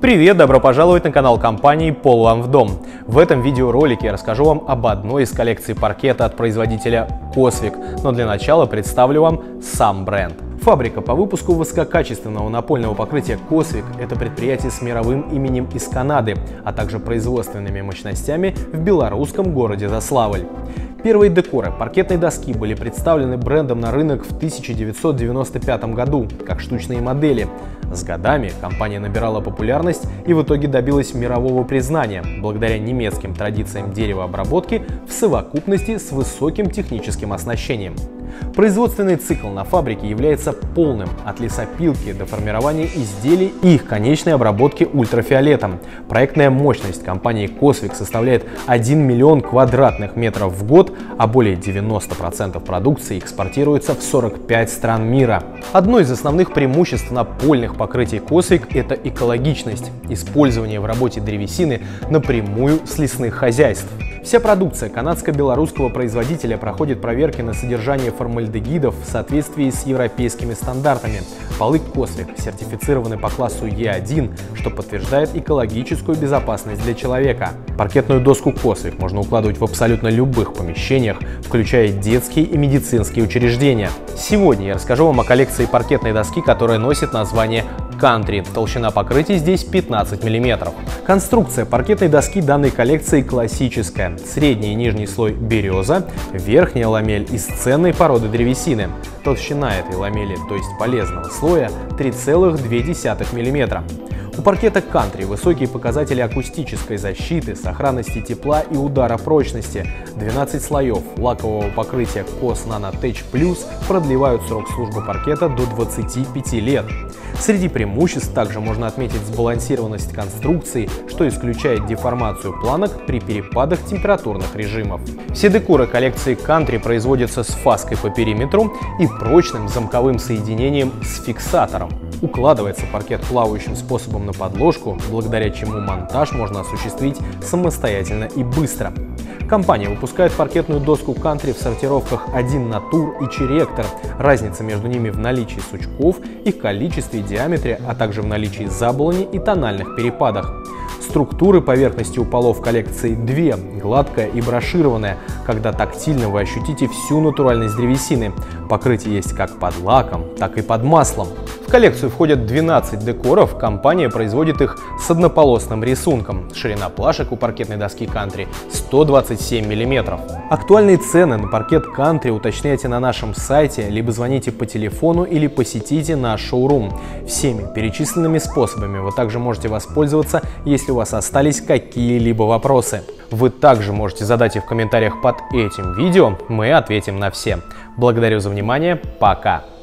Привет, добро пожаловать на канал компании Пол вам в дом. В этом видеоролике я расскажу вам об одной из коллекций паркета от производителя Косвик, но для начала представлю вам сам бренд. Фабрика по выпуску высококачественного напольного покрытия Косвик – это предприятие с мировым именем из Канады, а также производственными мощностями в белорусском городе Заславль. Первые декоры паркетной доски были представлены брендом на рынок в 1995 году как штучные модели, с годами компания набирала популярность и в итоге добилась мирового признания благодаря немецким традициям деревообработки в совокупности с высоким техническим оснащением. Производственный цикл на фабрике является полным от лесопилки до формирования изделий и их конечной обработки ультрафиолетом. Проектная мощность компании Cosvic составляет 1 миллион квадратных метров в год, а более 90% продукции экспортируется в 45 стран мира. Одно из основных преимуществ напольных покрытий Cosvic – это экологичность, использование в работе древесины напрямую с лесных хозяйств. Вся продукция канадско-белорусского производителя проходит проверки на содержание формальдегидов в соответствии с европейскими стандартами. Полы Косвик сертифицированы по классу Е1, что подтверждает экологическую безопасность для человека. Паркетную доску Косвик можно укладывать в абсолютно любых помещениях, включая детские и медицинские учреждения. Сегодня я расскажу вам о коллекции паркетной доски, которая носит название Country. Толщина покрытия здесь 15 мм. Конструкция паркетной доски данной коллекции классическая. Средний и нижний слой береза, верхняя ламель из ценной породы древесины. Толщина этой ламели, то есть полезного слоя, 3,2 мм. У паркета Country высокие показатели акустической защиты, сохранности тепла и удара прочности. 12 слоев лакового покрытия COS Nano Tech Plus продлевают срок службы паркета до 25 лет. Среди преимуществ также можно отметить сбалансированность конструкции, что исключает деформацию планок при перепадах температурных режимов. Все декоры коллекции Country производятся с фаской по периметру и прочным замковым соединением с фиксатором. Укладывается паркет плавающим способом на подложку, благодаря чему монтаж можно осуществить самостоятельно и быстро. Компания выпускает паркетную доску Country в сортировках 1 натур и черектор. Разница между ними в наличии сучков, их количестве и диаметре, а также в наличии заболони и тональных перепадах. Структуры поверхности у полов коллекции две, гладкая и брошированная, когда тактильно вы ощутите всю натуральность древесины. Покрытие есть как под лаком, так и под маслом. Коллекцию входят 12 декоров, компания производит их с однополосным рисунком. Ширина плашек у паркетной доски Country 127 мм. Актуальные цены на паркет Country уточняйте на нашем сайте, либо звоните по телефону или посетите наш шоурум. Всеми перечисленными способами вы также можете воспользоваться, если у вас остались какие-либо вопросы. Вы также можете задать их в комментариях под этим видео, мы ответим на все. Благодарю за внимание, пока!